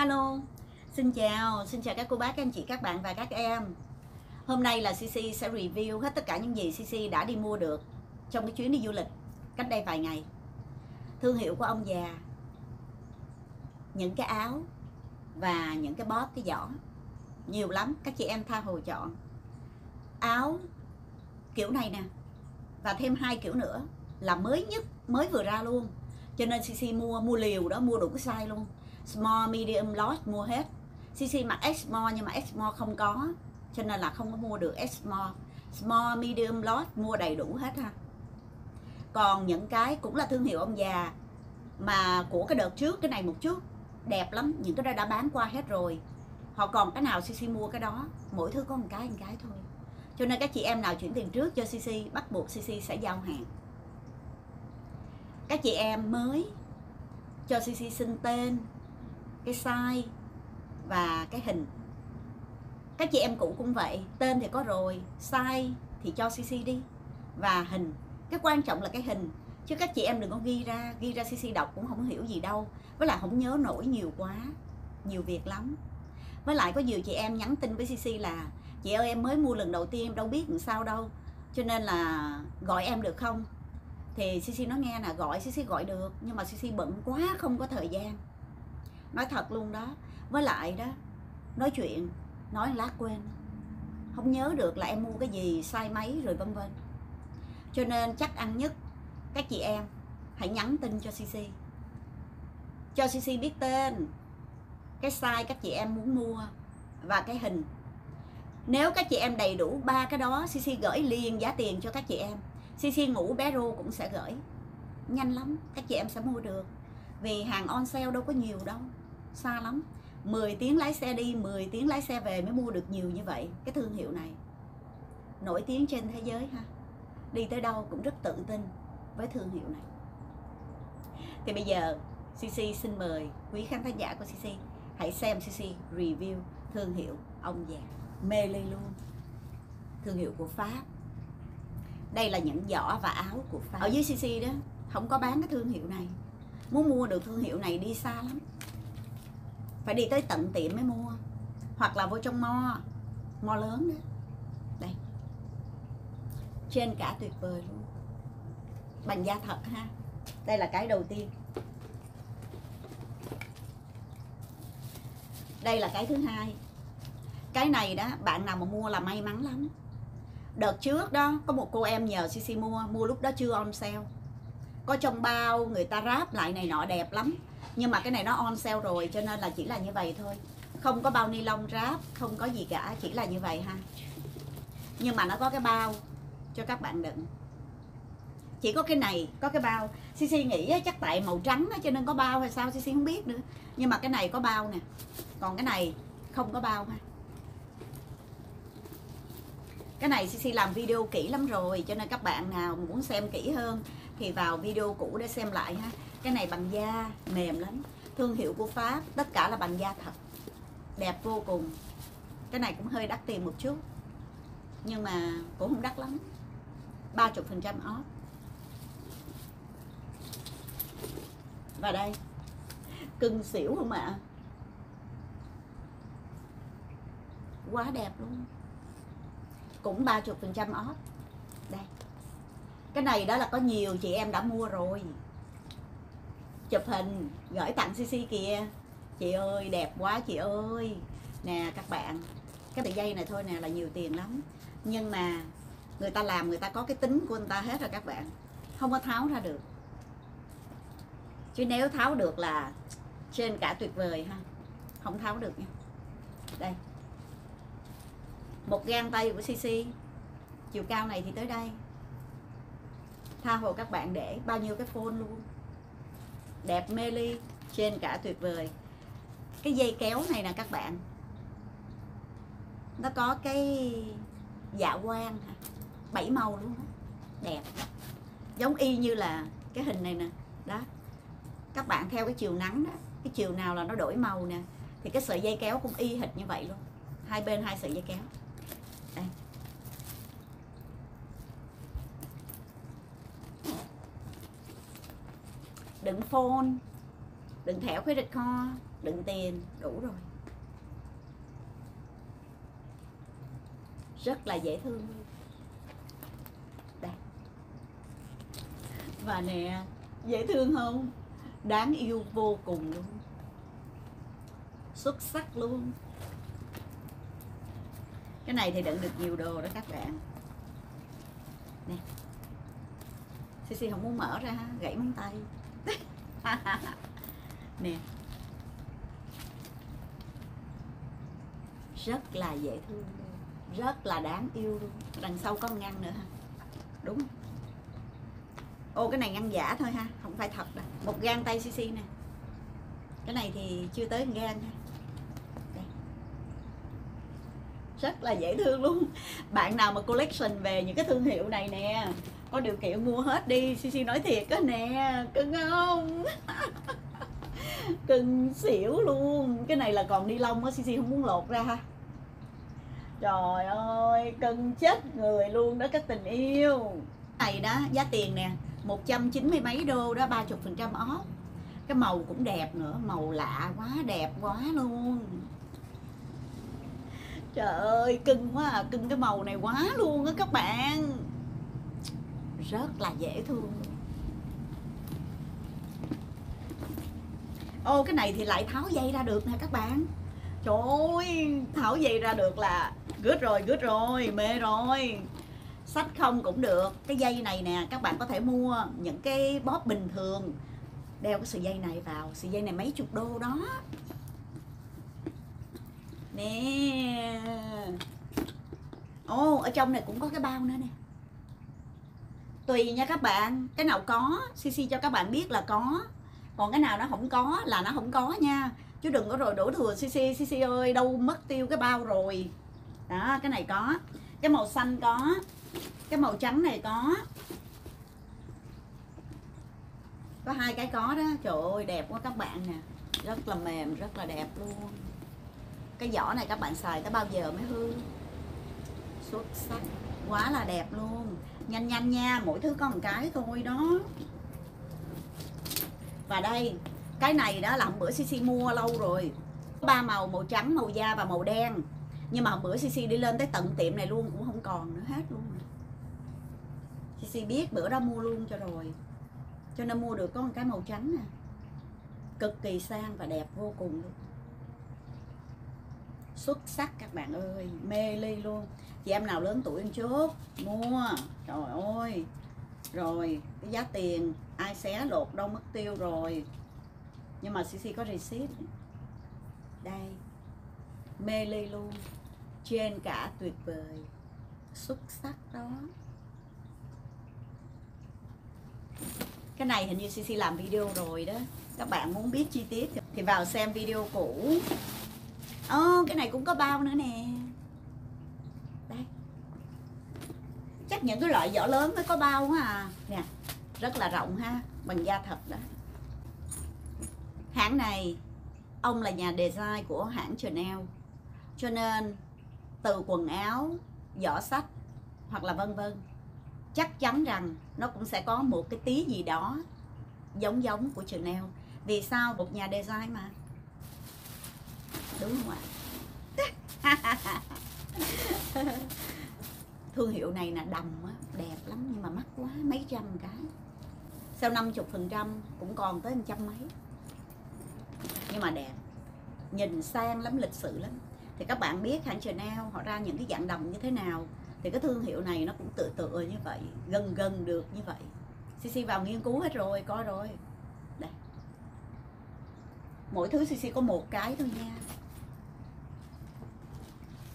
Hello, xin chào, xin chào các cô bác, các anh chị, các bạn và các em. Hôm nay là CC sẽ review hết tất cả những gì CC đã đi mua được trong cái chuyến đi du lịch cách đây vài ngày. Thương hiệu của ông già Những cái áo và những cái bóp, cái giỏ. Nhiều lắm, các chị em tha hồ chọn. Áo kiểu này nè Và thêm hai kiểu nữa là mới nhất, mới vừa ra luôn. Cho nên CC mua, mua liều đó, mua đủ cái size luôn small, medium, large, mua hết. CC mặc S small nhưng mà S small không có, cho nên là không có mua được S small. Small, medium, large, mua đầy đủ hết ha. Còn những cái cũng là thương hiệu ông già mà của cái đợt trước, cái này một chút, đẹp lắm, những cái đó đã bán qua hết rồi. Họ còn cái nào CC mua cái đó, mỗi thứ có một cái một cái thôi. Cho nên các chị em nào chuyển tiền trước cho CC bắt buộc CC sẽ giao hàng. Các chị em mới cho CC xin tên cái size và cái hình. Các chị em cũ cũng vậy, tên thì có rồi, size thì cho cc đi. Và hình, cái quan trọng là cái hình, chứ các chị em đừng có ghi ra ghi ra cc đọc cũng không hiểu gì đâu. Với lại không nhớ nổi nhiều quá, nhiều việc lắm. Với lại có nhiều chị em nhắn tin với cc là, chị ơi, em mới mua lần đầu tiên, em đâu biết làm sao đâu, cho nên là gọi em được không? Thì cc nó nghe là gọi cc gọi được. Nhưng mà cc bận quá không có thời gian nói thật luôn đó. Với lại đó, nói chuyện, nói lát quên. Không nhớ được là em mua cái gì sai mấy rồi vân vân. Cho nên chắc ăn nhất các chị em hãy nhắn tin cho cc cho cc biết tên, cái size các chị em muốn mua và cái hình. Nếu các chị em đầy đủ ba cái đó cc gửi liền giá tiền cho các chị em. Cc ngủ bé rô cũng sẽ gửi. Nhanh lắm, các chị em sẽ mua được. Vì hàng on sale đâu có nhiều đâu xa lắm. 10 tiếng lái xe đi 10 tiếng lái xe về mới mua được nhiều như vậy, cái thương hiệu này. Nổi tiếng trên thế giới ha. Đi tới đâu cũng rất tự tin với thương hiệu này. Thì bây giờ CC xin mời quý khán thính giả của CC hãy xem CC review thương hiệu ông già mê ly luôn. Thương hiệu của Pháp. Đây là những giỏ và áo của Pháp. Ở dưới CC đó, không có bán cái thương hiệu này. Muốn mua được thương hiệu này đi xa lắm phải đi tới tận tiệm mới mua. Hoặc là vô trong mo mo lớn đó. Đây. Trên cả tuyệt vời luôn. Bằng da thật ha. Đây là cái đầu tiên. Đây là cái thứ hai. Cái này đó, bạn nào mà mua là may mắn lắm. Đợt trước đó, có một cô em nhờ cc mua mua lúc đó chưa on sale. Có trong bao người ta ráp lại này nọ đẹp lắm nhưng mà cái này nó on sale rồi, cho nên là chỉ là như vậy thôi. Không có bao ni lông ráp, không có gì cả, chỉ là như vậy ha. Nhưng mà nó có cái bao cho các bạn đựng. Chỉ có cái này, có cái bao. Cc nghĩ chắc tại màu trắng cho nên có bao hay sao cc không biết nữa. Nhưng mà cái này có bao nè. Còn cái này không có bao ha. Cái này cc làm video kỹ lắm rồi, cho nên các bạn nào muốn xem kỹ hơn thì vào video cũ để xem lại ha cái này bằng da, mềm lắm. Thương hiệu của Pháp, tất cả là bằng da thật. Đẹp vô cùng. Cái này cũng hơi đắt tiền một chút. Nhưng mà cũng không đắt lắm. 30 phần trăm off. Và đây. Cưng xỉu không ạ? À? quá đẹp luôn. Cũng 30 phần trăm off. Đây. Cái này đó là có nhiều chị em đã mua rồi chụp hình, gửi tặng cc kìa. Chị ơi, đẹp quá chị ơi. Nè, các bạn, cái sợi dây này thôi nè, là nhiều tiền lắm. Nhưng mà người ta làm, người ta có cái tính của người ta hết rồi các bạn. Không có tháo ra được. Chứ nếu tháo được là trên cả tuyệt vời ha. Không tháo được nha. Đây. Một gang tay của cc chiều cao này thì tới đây. Tha hồ các bạn để bao nhiêu cái phone luôn đẹp mê ly trên cả tuyệt vời. Cái dây kéo này nè các bạn, nó có cái dạ quang bảy màu luôn đó. đẹp. Giống y như là cái hình này nè. Đó. Các bạn theo cái chiều nắng đó, cái chiều nào là nó đổi màu nè, thì cái sợi dây kéo cũng y hệt như vậy luôn. Hai bên hai sợi dây kéo đây đựng phone, đựng thẻ credit card, đựng tiền, đủ rồi. Rất là dễ thương. Đây. Và nè, dễ thương không? Đáng yêu vô cùng luôn. Xuất sắc luôn. Cái này thì đựng được nhiều đồ đó các bạn. Nè. Sisi không muốn mở ra, gãy móng tay. nè. Rất là dễ thương. Rất là đáng yêu luôn. Đằng sau có ngăn nữa ha đúng. Ô, cái này ngăn giả thôi ha, không phải thật đâu. Một gan tay cc nè. Cái này thì chưa tới gan ha rất là dễ thương luôn. Bạn nào mà collection về những cái thương hiệu này nè có điều kiện mua hết đi. Cc nói thiệt á nè. Cưng không? Cưng xỉu luôn. Cái này là còn ni lông á cc không muốn lột ra ha. Trời ơi, cưng chết người luôn đó cái tình yêu. Này đó, giá tiền nè. 190 mấy đô đó 30 phần trăm off. Cái màu cũng đẹp nữa. Màu lạ quá, đẹp quá luôn. Trời ơi, cưng quá à. Cưng cái màu này quá luôn á các bạn rất là dễ thương. Ô, cái này thì lại tháo dây ra được nè các bạn. Trời ơi, tháo dây ra được là good rồi good rồi, mê rồi. Sách không cũng được. Cái dây này nè, các bạn có thể mua những cái bóp bình thường. Đeo cái sợi dây này vào, sợi dây này mấy chục đô đó. Nè. Ô, ở trong này cũng có cái bao nữa nè tùy nha các bạn. Cái nào có cc cho các bạn biết là có. Còn cái nào nó không có là nó không có nha. Chứ đừng có rồi đổ thừa cc cc ơi, đâu mất tiêu cái bao rồi. Đó, cái này có. Cái màu xanh có. Cái màu trắng này có. Có hai cái có đó. Trời ơi, đẹp quá các bạn nè. Rất là mềm, rất là đẹp luôn. Cái vỏ này các bạn xài tới bao giờ mới hư? Xuất sắc. Quá là đẹp luôn nhanh nhanh nha, mỗi thứ có một cái thôi đó. Và đây, cái này đó là hôm bữa cc mua lâu rồi. Ba màu màu trắng, màu da và màu đen. Nhưng mà hôm bữa cc đi lên tới tận tiệm này luôn, cũng không còn nữa hết luôn. Cc biết bữa đó mua luôn cho rồi. Cho nên mua được có một cái màu trắng nè. Cực kỳ sang và đẹp vô cùng luôn xuất sắc các bạn ơi, mê ly luôn. Chị em nào lớn tuổi một chút, mua. Trời ơi. Rồi, cái giá tiền, ai xé lột đâu mất tiêu rồi. Nhưng mà cc có receipt. Đây. Mê ly luôn. Trên cả tuyệt vời. Xuất sắc đó. Cái này hình như cc làm video rồi đó. Các bạn muốn biết chi tiết thì vào xem video cũ. Ồ, cái này cũng có bao nữa nè. Đây. Chắc những cái loại vỏ lớn mới có bao quá à. Nè rất là rộng ha bằng da thật đó. Hãng này ông là nhà design của hãng Chanel. Cho nên từ quần áo vỏ sách hoặc là vân vân chắc chắn rằng nó cũng sẽ có một cái tí gì đó giống giống của Chanel. Vì sao? Một nhà design mà đúng không ạ? Thương hiệu này là đầm á, đẹp lắm, nhưng mà mắc quá, mấy trăm cái. Sau 50 phần trăm cũng còn tới trăm mấy. Nhưng mà đẹp, nhìn sang lắm, lịch sự lắm. Thì các bạn biết hãng Chanel, họ ra những cái dạng đồng như thế nào, thì cái thương hiệu này nó cũng tự tự như vậy, gần gần được như vậy. CC vào nghiên cứu hết rồi, coi rồi. Đây. Mỗi thứ CC có một cái thôi nha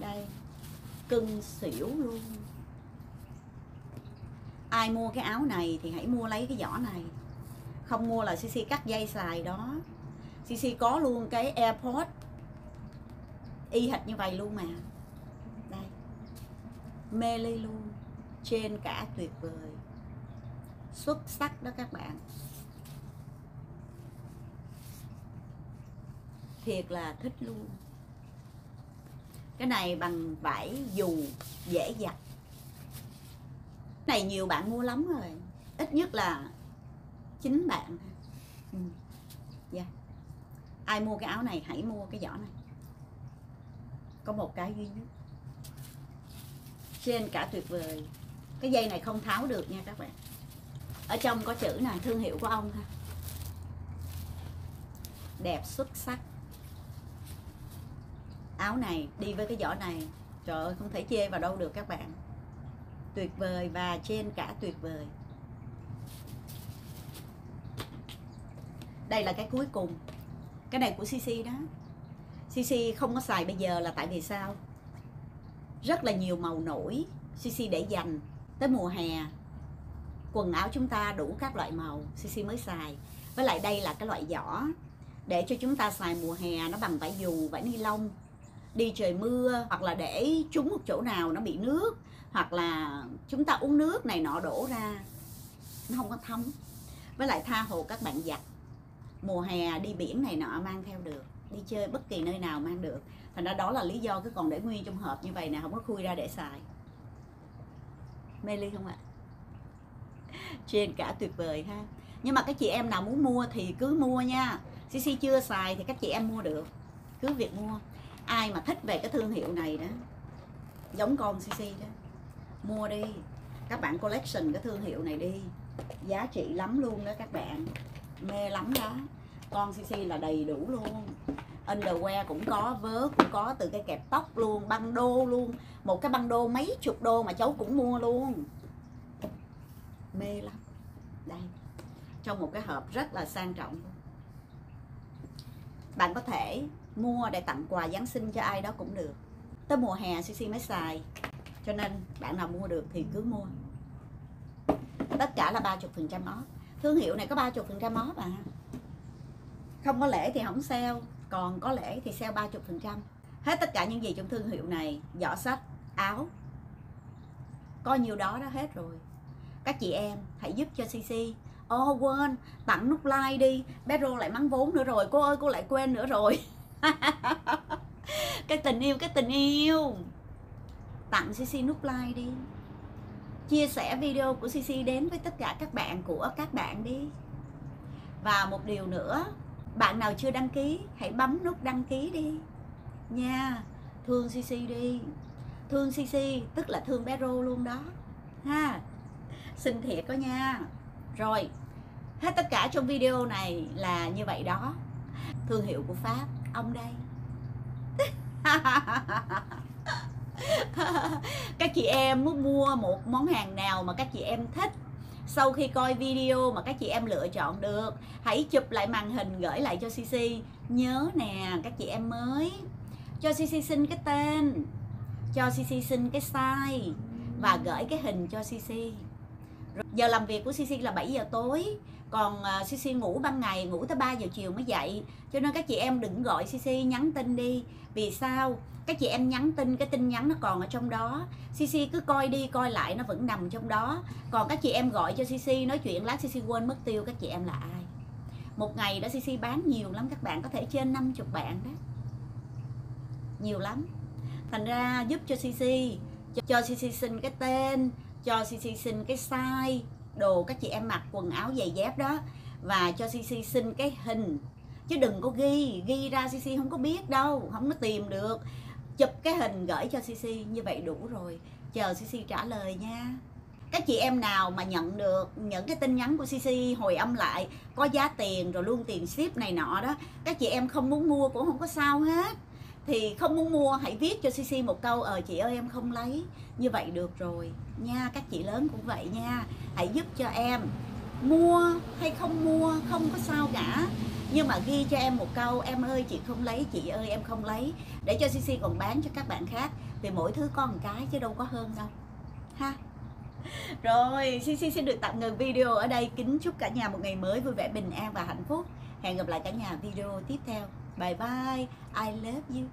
đây. Cưng xỉu luôn. Ai mua cái áo này thì hãy mua lấy cái giỏ này. Không mua là CC cắt dây xài đó. CC có luôn cái airport y hệt như vậy luôn mà. Đây. Mê ly luôn. Trên cả tuyệt vời. Xuất sắc đó các bạn. Thiệt là thích luôn cái này bằng vải dù dễ giặt. Này, nhiều bạn mua lắm rồi. Ít nhất là chín bạn. Ừ. yeah. ai mua cái áo này, hãy mua cái giỏ này. Có một cái duy nhất. Trên cả tuyệt vời. Cái dây này không tháo được nha các bạn. Ở trong có chữ này thương hiệu của ông ha. Đẹp xuất sắc áo này, đi với cái giỏ này. Trời ơi, không thể chê vào đâu được các bạn. Tuyệt vời và trên cả tuyệt vời. Đây là cái cuối cùng. Cái này của CC đó. CC không có xài bây giờ là tại vì sao? Rất là nhiều màu nổi CC để dành tới mùa hè. Quần áo chúng ta đủ các loại màu CC mới xài. Với lại đây là cái loại giỏ để cho chúng ta xài mùa hè, nó bằng vải dù, vải ni lông đi trời mưa, hoặc là để chúng một chỗ nào nó bị nước, hoặc là chúng ta uống nước này nọ đổ ra, nó không có thấm. Với lại tha hồ các bạn giặt mùa hè đi biển này nọ mang theo được, đi chơi bất kỳ nơi nào mang được. Thành ra đó là lý do cứ còn để nguyên trong hộp như vậy nè, không có khui ra để xài. Mê ly không ạ? Trên cả tuyệt vời ha. Nhưng mà các chị em nào muốn mua thì cứ mua nha. CC chưa xài thì các chị em mua được. Cứ việc mua ai mà thích về cái thương hiệu này đó, giống con CC đó. Mua đi, các bạn collection cái thương hiệu này đi. Giá trị lắm luôn đó các bạn. Mê lắm đó. Con CC là đầy đủ luôn. Underwear cũng có, vớ cũng có, từ cái kẹp tóc luôn, băng đô luôn. Một cái băng đô mấy chục đô mà cháu cũng mua luôn. Mê lắm. Đây, trong một cái hộp rất là sang trọng. Bạn có thể mua để tặng quà Giáng sinh cho ai đó cũng được. Tới mùa hè CC mới xài cho nên bạn nào mua được thì cứ mua. Tất cả là 30% off. Thương hiệu này có 30% off à không có lễ thì không sale còn có lễ thì sale 30% hết tất cả những gì trong thương hiệu này giỏ sách áo có nhiều đó đó hết rồi. Các chị em hãy giúp cho CC Ô oh, quên tặng nút like đi. Bé Rô lại mắng vốn nữa rồi Cô ơi cô lại quên nữa rồi. Cái tình yêu, cái tình yêu. Tặng CC nút like đi. Chia sẻ video của CC đến với tất cả các bạn của các bạn đi. Và một điều nữa, Bạn nào chưa đăng ký, Hãy bấm nút đăng ký đi. Nha, Thương CC đi. Thương CC tức là thương bé Rô luôn đó. Ha Xin thiệt đó nha. Rồi, hết tất cả trong video này là như vậy đó. Thương hiệu của pháp ông đây. Các chị em muốn mua một món hàng nào mà các chị em thích, sau khi coi video mà các chị em lựa chọn được, hãy chụp lại màn hình gửi lại cho CC nhớ nè, các chị em mới. Cho CC xin cái tên, cho CC xin cái size và gửi cái hình cho CC giờ làm việc của CC là 7 giờ tối còn à, CC ngủ ban ngày, ngủ tới 3 giờ chiều mới dậy. Cho nên các chị em đừng gọi CC nhắn tin đi. Vì sao? Các chị em nhắn tin, cái tin nhắn nó còn ở trong đó. CC cứ coi đi, coi lại, nó vẫn nằm trong đó. Còn các chị em gọi cho CC nói chuyện lát CC quên mất tiêu các chị em là ai. Một ngày đó CC bán nhiều lắm, các bạn có thể trên 50 bạn đó. Nhiều lắm. Thành ra giúp cho CC cho CC xin cái tên, cho CC xin cái size đồ, các chị em mặc quần áo giày dép đó. Và cho CC xin cái hình. Chứ đừng có ghi ghi ra CC không có biết đâu, không có tìm được. Chụp cái hình gửi cho CC như vậy đủ rồi. Chờ CC trả lời nha. Các chị em nào mà nhận được những cái tin nhắn của CC hồi âm lại, có giá tiền rồi luôn tiền ship này nọ đó, các chị em không muốn mua cũng không có sao hết thì không muốn mua, hãy viết cho CC một câu ờ chị ơi, em không lấy. Như vậy được rồi. Nha, các chị lớn cũng vậy nha. Hãy giúp cho em. Mua hay không mua, không có sao cả. Nhưng mà ghi cho em một câu, em ơi, chị không lấy, chị ơi, em không lấy. Để cho CC còn bán cho các bạn khác. Thì mỗi thứ có một cái chứ đâu có hơn đâu. Ha. Rồi CC xin được tạm ngừng video ở đây. Kính chúc cả nhà một ngày mới vui vẻ, bình an và hạnh phúc. Hẹn gặp lại cả nhà video tiếp theo bye bye. I love you.